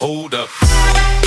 Hold up.